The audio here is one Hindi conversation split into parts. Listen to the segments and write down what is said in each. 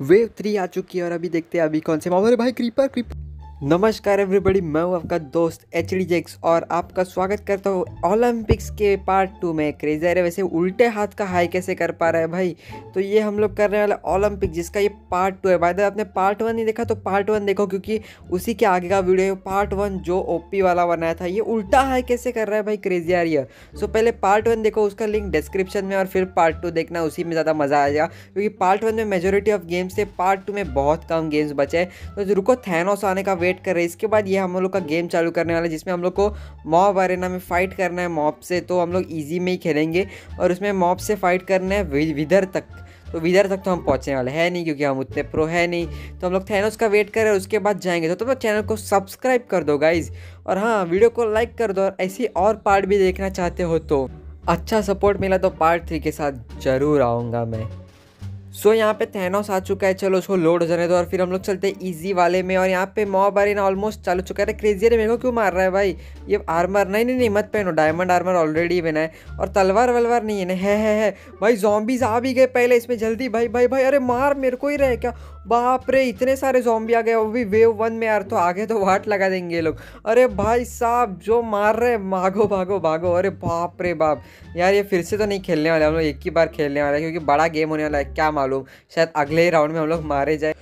वेव थ्री आ चुकी है और अभी देखते हैं अभी कौन से। मामले भाई क्रीपर क्रीपर नमस्कार एवरीबॉडी मैं हूँ आपका दोस्त एच डी जेक्स और आपका स्वागत करता हूँ ओलंपिक्स के पार्ट टू में। क्रेजर वैसे उल्टे हाथ का हाई कैसे कर पा रहा है भाई? तो ये हम लोग करने वाले ओलंपिक जिसका ये पार्ट टू है। भाई आपने पार्ट वन नहीं देखा तो पार्ट वन देखो, क्योंकि उसी के आगे का वीडियो है। पार्ट वन जो ओपी वाला बनाया था, ये उल्टा हाई कैसे कर रहा है भाई? क्रेजी आ रही सो पहले पार्ट वन देखो, उसका लिंक डिस्क्रिप्शन में और फिर पार्ट टू देखना, उसी में ज़्यादा मज़ा आएगा। क्योंकि पार्ट वन में मेजोरिटी ऑफ़ गेम्स थे पार्ट टू में बहुत कम गेम्स बचे। तो रुको थैनोस आने का वेट कर रहे हैं। इसके बाद ये हम लोग का गेम चालू करने वाला है, जिसमें हम लोग को मॉब अरेना में फ़ाइट करना है मॉब से तो हम लोग ईजी में ही खेलेंगे। और उसमें मॉब से फाइट करना है विधर तक। तो विधर तक तो हम पहुँचने वाले हैं नहीं, क्योंकि हम उतने प्रो है नहीं। तो हम लोग थैनोस का वेट कर रहे हैं उसके बाद जाएँगे। तो तुम तो चैनल को सब्सक्राइब कर दो गाइज़ और हाँ वीडियो को लाइक कर दो और ऐसी और पार्ट भी देखना चाहते हो तो अच्छा सपोर्ट मिला तो पार्ट थ्री के साथ ज़रूर आऊँगा मैं। सो so, यहाँ पे थैनोस आ चुका है। चलो उसको लोड हो जाने दो और फिर हम लोग चलते हैं ईजी वाले में और यहाँ पे मॉब ना ऑलमोस्ट चालू चुका है। क्रेजी मेरे को क्यों मार रहा है भाई? ये आर्मर नहीं नहीं नहीं मत पहनो। डायमंड आर्मर ऑलरेडी बना है। और तलवार वलवार नहीं है ना? है है है। भाई जॉम्बीज आ भी गए पहले इसमें जल्दी। भाई भाई भाई अरे मार मेरे को ही रहे क्या? बाप रे इतने सारे जॉम्बी आ गए। वो भी वेव वन में यार तो आगे तो वाट लगा देंगे ये लोग। अरे भाई साहब जो मार रहे भागो भागो भागो। अरे बाप रे बाप। यार ये फिर से तो नहीं खेलने वाले हम लोग। एक ही बार खेलने वाले क्योंकि बड़ा गेम होने वाला है। क्या मालूम। शायद अगले ही राउंड में हम लोग मारे जाए।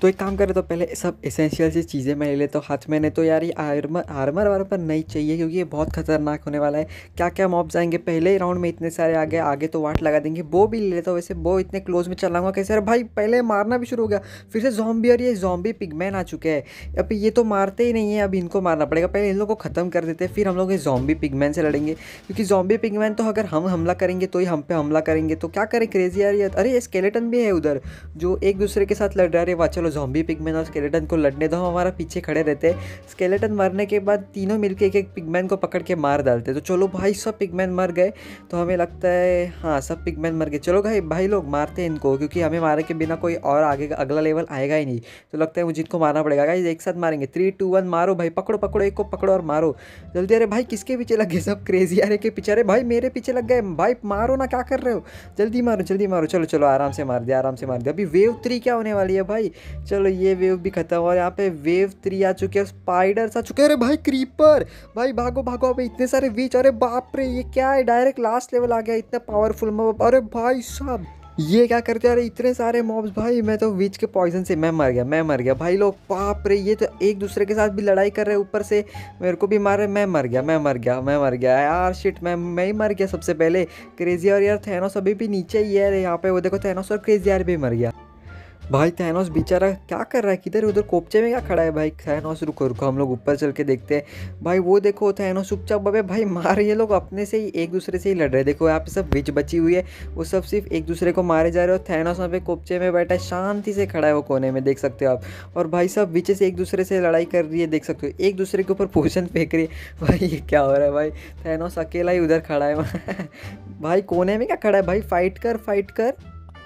तो एक काम करें तो पहले सब एसेंशियल सी चीज़ें मैं ले लेता तो हूँ हाथ में। नहीं तो यार ये आर्मर आर्मर वार्मर नहीं चाहिए, क्योंकि ये बहुत खतरनाक होने वाला है। क्या क्या मॉब जाएँगे? पहले ही राउंड में इतने सारे आ गए, आगे तो वाट लगा देंगे। वो भी ले लेता हूँ वैसे, वो इतने क्लोज में चलाऊँगा कैसे? अरे भाई, पहले मारना भी शुरू हो गया, फिर से जॉम्बी और ये जॉम्बी पिगमैन आ चुके हैं। अब ये तो मारते ही नहीं है, अब इनको मारना पड़ेगा। पहले इन लोग को ख़त्म कर देते फिर हम लोग ये जॉम्बी पिगमैन से लड़ेंगे। क्योंकि जॉम्बी पिगमैन तो अगर हम हमला करेंगे तो ही हम पे हमला करेंगे। तो क्या करें क्रेजी यार अरे स्केलेटन भी है उधर, जो एक दूसरे के साथ लड़ रहे हैं। वाह, चलो जॉम्बी पिगमैन और स्केलेटन को लड़ने दो, हम हमारा पीछे खड़े रहते स्केलेटन मरने के बाद तीनों मिलके एक एक पिगमैन को पकड़ के मार डालते तो चलो भाई, सब पिगमैन मर गए। तो हमें लगता है हाँ सब पिगमैन मर गए। चलो भाई भाई लोग मारते हैं इनको, क्योंकि हमें मारे के बिना कोई और आगे का, अगला लेवल आएगा ही नहीं। तो लगता है मुझे इनको मारना पड़ेगा। गाइज़ एक साथ मारेंगे। थ्री टू वन मारो भाई। पकड़ो पकड़ो, एक को पकड़ो और मारो। जल्दी, अरे भाई, किसके पीछे लग गए सब क्रेजी अरे, के पीछे, अरे भाई, मेरे पीछे लग गए। भाई, मारो ना, क्या कर रहे हो? जल्दी मारो जल्दी मारो। चलो चलो, आराम से मार दिया, आराम से मार दिया। अभी वेव थ्री क्या होने वाली है भाई? चलो ये वेव भी खत्म और यहाँ पे वेव थ्री आ चुके हैं स्पाइडर्स आ चुके हैं। अरे भाई क्रीपर भाई, भागो भागो, अबे इतने सारे वीच अरे बाप रे, ये क्या है? डायरेक्ट लास्ट लेवल आ गया, इतना पावरफुल मॉब अरे भाई साहब, ये क्या करते हैं? अरे इतने सारे मॉब्स भाई, मैं तो वीच के पॉइजन से, मैं मर गया, मैं मर गया। भाई लोग, बाप रे, ये तो एक दूसरे के साथ भी लड़ाई कर रहे हैं, ऊपर से। मेरे को भी मार रहे मैं मर गया, मैं मर गया, मैं मर गया। यार शिट मैं मैं ही मर गया सबसे पहले। क्रेजी और यार थैनोस अभी भी नीचे ही है। यहाँ पे वो देखो थैनोस और क्रेजी यार भी मर गया। भाई, थैनोस बेचारा क्या कर रहा है? किधर उधर कोपचे में क्या खड़ा है भाई? थैनोस, रुको रुको, हम लोग ऊपर चल के देखते हैं। भाई, वो देखो, थैनोस चुपचाप अबे भाई, मार ये लोग। अपने से ही एक दूसरे से ही लड़ रहे हैं। देखो, यहाँ पे सब विच बची हुई है। वो सब सिर्फ़ एक दूसरे को मारे जा रहे हो थैनोस वहाँ पे कोपचे में बैठा है। शांति से खड़ा है वो कोने में, देख सकते हो आप। और भाई, सब विचे से एक दूसरे से लड़ाई कर रही है, देख सकते हो। एक दूसरे के ऊपर पोषण फेंक रही है। भाई, ये क्या हो रहा है भाई? थैनोस अकेला ही उधर खड़ा है। भाई, कोने में क्या खड़ा है? भाई, फाइट कर फाइट कर।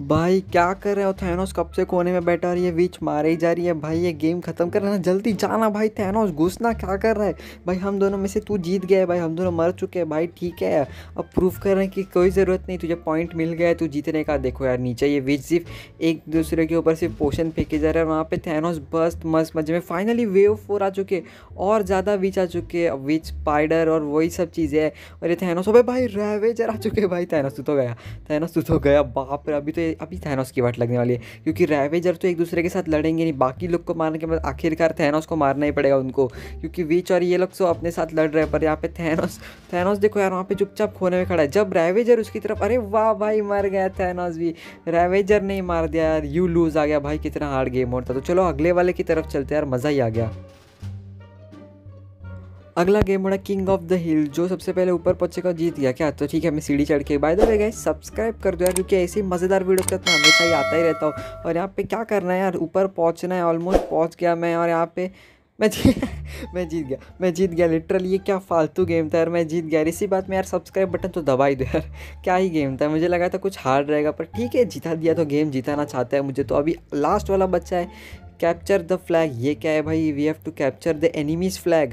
भाई, क्या कर रहे हो? थैनोस कब से कोने में बैठा रही है? बीच मारे ही जा रही है। भाई, ये गेम खत्म कर रहा जल्दी जाना भाई, थैनोस। घुसना, क्या कर रहा है? भाई, हम दोनों में से तू जीत गया भाई। हम दोनों मर चुके हैं भाई, ठीक है? अब प्रूफ कर रहे हैं कि कोई ज़रूरत नहीं, तुझे पॉइंट मिल गया है, तू जीतने का। देखो यार, नीचे ये विच सिर्फ़ एक दूसरे के ऊपर सिर्फ़ पोशन फेंके जा रहे हैं वहाँ पे थैनोस बस्त मस्त मज़े में फाइनली वेव फोर आ चुके और ज़्यादा विच आ चुके हैं। विच पाइडर और वही सब चीज़ें हैं। और ये थैनोस हो भाई रेवेजर आ चुके हैं भाई। थैनोस, तू तो गया। थैनोस, तू तो गया। बाप रे, अभी तो अभी थैनोस की वाट लगने वाली है, क्योंकि रैवेजर तो एक दूसरे के साथ लड़ेंगे नहीं, बाकी लोग को मारने के बाद आखिरकार थैनोस को मारना ही पड़ेगा उनको, क्योंकि वीच और ये लोग तो अपने साथ लड़ रहे हैं, पर यहाँ पे थैनोस थैनोस देखो यार, वहाँ पे चुपचाप खोने में खड़ा है। जब रैवेजर उसकी तरफ़, अरे वाह भाई, मर गया थैनोस भी। रैवेजर नहीं मार दिया यार यू लूज आ गया भाई, कितना हार्ड गेम होता। तो चलो अगले वाले की तरफ़ चलते यार, मज़ा ही आ गया। अगला गेम बड़ा किंग ऑफ़ द हिल जो सबसे पहले ऊपर पहुंचेगा जीत गया। क्या? तो ठीक है, मैं सीढ़ी चढ़ के बाय द वे गए सब्सक्राइब कर दो यार, क्योंकि ऐसी मज़ेदार वीडियो का तो हमेशा ही आता ही रहता हूँ। और यहाँ पे क्या करना है यार, ऊपर पहुँचना है ऑलमोस्ट पहुँच गया मैं, और यहाँ पे मैं मैं जीत गया, मैं जीत गया लिटरली ये क्या फालतू गेम था यार, मैं जीत गया। इसी बात में यार सब्सक्राइब बटन तो दबा ही दो यार, क्या ही गेम था। मुझे लगा था कुछ हार्ड रहेगा, पर ठीक है, जीता दिया तो गेम जीताना चाहता है मुझे। तो अभी लास्ट वाला बच्चा है कैप्चर द फ्लैग ये क्या है भाई? We have to capture the enemies flag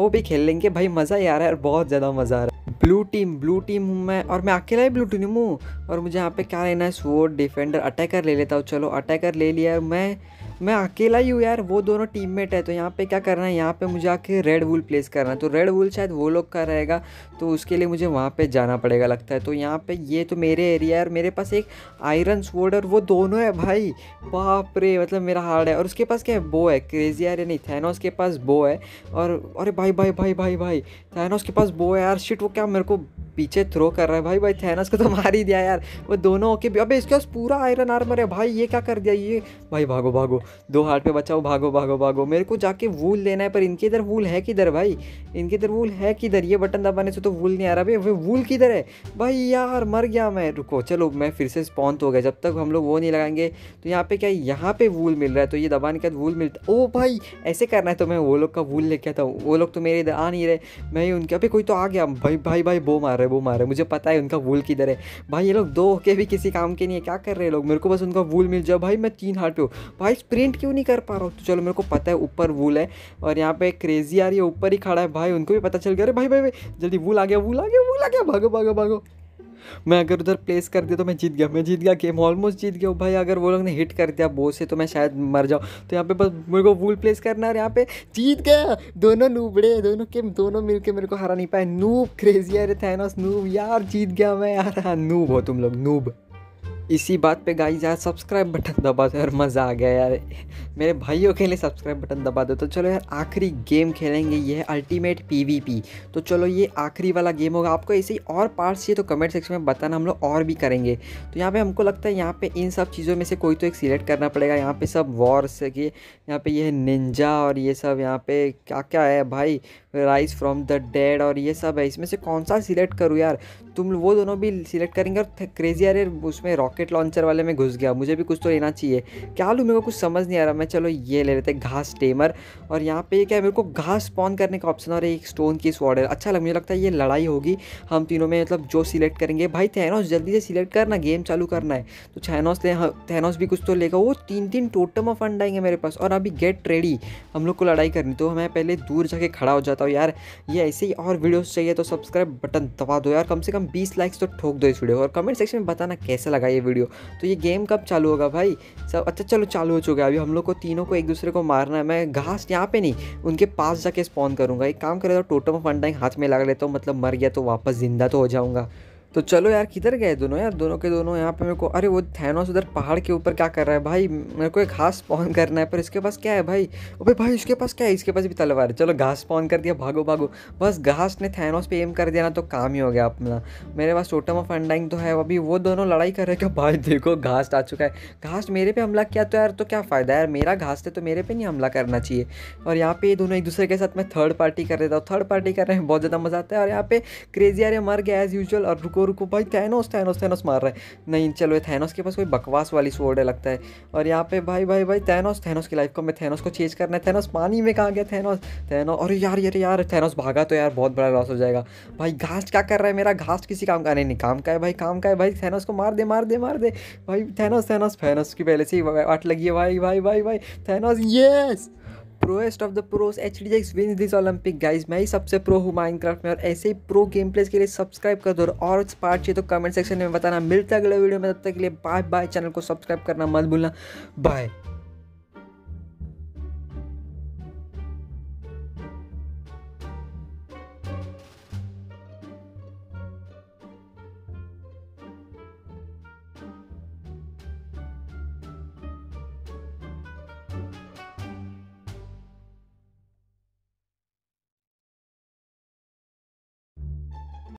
वो भी खेल लेंगे। भाई मज़ा ही आ रहा है और बहुत ज़्यादा मज़ा आ रहा है। ब्लू टीम ब्लू टीम हूँ मैं और मैं अकेला ही ब्लू टीम हूँ। और मुझे यहाँ पे क्या लेना है? स्वोर्ड डिफेंडर अटैकर ले लेता हूँ। चलो अटैकर ले लिया और मैं मैं अकेला ही हूँ यार, वो दोनों टीम मेट है तो यहाँ पे क्या करना है? यहाँ पे मुझे आके रेड वूल प्लेस करना है। तो रेड वूल शायद वो लोग का रहेगा तो उसके लिए मुझे वहाँ पे जाना पड़ेगा, लगता है। तो यहाँ पे ये तो मेरे एरिया है और मेरे पास एक आयरन स्वोर्ड और वो दोनों है भाई। बाप रे मतलब मेरा हार्ड है। और उसके पास क्या है? बो है। क्रेजी यार नहीं थैनोस के पास बो है। और, अरे भाई भाई भाई भाई भाई थैनोस के पास बो है यार। शिट वो क्या मेरे को पीछे थ्रो कर रहा है? भाई भाई थैनस को तो मार ही दिया यार। वो दोनों ओके अबे, इसके पास पूरा आयरन आर्मर है। भाई, ये क्या कर दिया? ये भाई, भागो भागो। दो हार्ट पे बचाओ भागो भागो भागो। मेरे को जाके वूल लेना है, पर इनके इधर वूल है किधर भाई? इनके इधर वूल है किधर? ये बटन दबाने से तो वूल नहीं आ रहा। भाई वूल किधर है? भाई यार, मर गया मैं। रुको, चलो, मैं फिर से स्पॉन हो गया। जब तक हम लोग वो नहीं लगाएँगे तो यहाँ पे क्या, यहाँ पे वूल मिल रहा है? तो ये दबाने के बाद वूल मिलता ओ भाई, ऐसे करना है तो मैं वो लोग का वूल लेके आता हूँ। वो लोग तो मेरे इधर आ नहीं रहे। मैं ही उनके अभी कोई तो आ गया। भाई भाई भाई वो मार रहे वो मार रहे। मुझे पता है उनका वूल किधर है। भाई, ये लोग दो होके भी किसी काम के नहीं है। क्या कर रहे हैं लोग? मेरे को बस उनका वूल मिल जाए भाई, मैं तीन हार्ट पे हूँ। भाई स्प्रिंट क्यों नहीं कर पा रहा हूँ? तो चलो मेरे को पता है, ऊपर वूल है और यहाँ पे क्रेजी आ रही है ऊपर ही खड़ा है। भाई, उनको भी पता चल गया। अरे भाई भाई भाई, जल्दी वूल आ गया, वूल आ गया, वूल आ गया। भागो भागो भागो। मैं अगर उधर प्लेस कर दिया तो मैं जीत गया। मैं जीत गया गेम ऑलमोस्ट जीत गया। भाई, अगर वो लोग ने हिट कर दिया बो से तो मैं शायद मर जाऊँ। तो यहाँ पे बस मेरे को वूल प्लेस करना है और यहाँ पे जीत गया। दोनों नूबड़े दोनों के, दोनों मिल के मेरे को हरा नहीं पाए। नूब क्रेजी अरे थैनोस नूब यार, जीत गया मैं। यार हाँ नूब हो तुम लोग नूब इसी बात पे गाइस यार सब्सक्राइब बटन दबा दो यार, मज़ा आ गया यार। मेरे भाइयों के लिए सब्सक्राइब बटन दबा दो। तो चलो यार, आखिरी गेम खेलेंगे, ये है अल्टीमेट पीवीपी तो चलो ये आखिरी वाला गेम होगा। आपको ऐसे ही और पार्ट्स चाहिए तो कमेंट सेक्शन में बताना, हम लोग और भी करेंगे। तो यहाँ पर हमको लगता है यहाँ पर इन सब चीज़ों में से कोई तो एक सिलेक्ट करना पड़ेगा। यहाँ पर सब वॉर्स के, यहाँ पे ये है निंजा और ये सब यहाँ पे क्या क्या है भाई? राइज फ्रॉम द डेड और ये सब है। इसमें से कौन सा सिलेक्ट करूँ यार? तुम वो दोनों भी सिलेक्ट करेंगे और क्रेजी अरे उसमें रॉकेट लॉन्चर वाले में घुस गया। मुझे भी कुछ तो लेना चाहिए। क्या लूँ? मेरे को कुछ समझ नहीं आ रहा। मैं चलो ये ले लेते घास टेमर और यहाँ पे क्या है? मेरे को घास स्पॉन करने का ऑप्शन और एक स्टोन की स्वॉर्ड है। अच्छा लग मुझे लगता है ये लड़ाई होगी। हम तीनों में मतलब जो सिलेक्ट करेंगे। भाई थैनोस जल्दी से सिलेक्ट करना। गेम चालू करना है। तो थैनोस ले थैनोस भी कुछ तो लेगा। वो तीन तीन टोटम ऑफ़ फंड आएँगे मेरे पास। और अभी गेट रेडी हम लोग को लड़ाई करनी। तो हमें पहले दूर जाके खड़ा हो जाता हूँ यार, ये ऐसे ही और वीडियोस चाहिए तो सब्सक्राइब बटन दबा दो यार। कम से कम बीस लाइक्स तो ठोक दो इस वीडियो और कमेंट सेक्शन में बताना कैसा लगा ये वीडियो तो ये गेम कब चालू होगा भाई? सब अच्छा चलो चालू हो चुका है अभी। हम लोग को तीनों को एक दूसरे को मारना है। मैं घास यहाँ पे नहीं, उनके पास जाके स्पॉन करूँगा। एक काम करे तो टोटम अंडाइंग हाथ में लगा लेता हूँ। मतलब मर गया तो वापस ज़िंदा तो हो जाऊँगा। तो चलो यार, किधर गए दोनों यार? दोनों के दोनों यहाँ पे मेरे को, अरे वो थैनोस उधर पहाड़ के ऊपर क्या कर रहा है भाई? मेरे को एक घास स्पॉन करना है, पर इसके पास क्या है भाई? अबे भाई, इसके पास क्या है? इसके पास भी तलवार है। चलो घास स्पॉन कर दिया, भागो भागो। बस घास ने थैनोस पे एम कर दिया ना तो काम ही हो गया अपना। मेरे पास टोटम ऑफ़ अंडाइंग तो है, अभी वो दोनों लड़ाई कर रहे हैं। क्या भाई, देखो घास आ चुका है। घास मेरे पे हमला किया तो यार तो क्या फ़ायदा यार? मेरा घास थे तो मेरे पे नहीं हमला करना चाहिए। और यहाँ पे दोनों एक दूसरे के साथ मैं थर्ड पार्टी कर देता हूँ। थर्ड पार्टी कर रहे हैं, बहुत ज़्यादा मज़ा आता है। और यहाँ पे क्रेजी अरे मर गया एज़ यूजल और रुको रुको भाई थैनोस थैनोस थैनोस मार रहा है। नहीं, चलो ये थैनोस के पास कोई बकवास वाली स्वॉर्ड है लगता है। और यहाँ पे भाई भाई भाई थैनोस थैनोस की लाइफ को मैं थैनोस को चेंज करना है। थैनोस पानी में कहाँ गया थैनोस थैनो अरे यार यार यार थैनोस भागा तो यार, बहुत बड़ा लॉस हो जाएगा। भाई, घास क्या कर रहा है मेरा? घास किसी काम का, नहीं नहीं, काम का है भाई, काम का है भाई। थैनोस को मार दे मार दे मार दे। भाई थैनोस थैनोस थैनोस की पहले से ही वाट लगी है। भाई भाई भाई भाई Thanos yes proest of the pros H D X wins this Olympic guys मैं ही सबसे प्रो हूँ माइनक्राफ्ट में और ऐसे ही प्रो गेम प्लेस के लिए सब्सक्राइब कर दो और पार्ट चाहिए तो कमेंट सेक्शन में बताना। मिलता है अगले वीडियो में, तब तक के लिए बाय बाय चैनल को सब्सक्राइब करना मत भूलना। बाय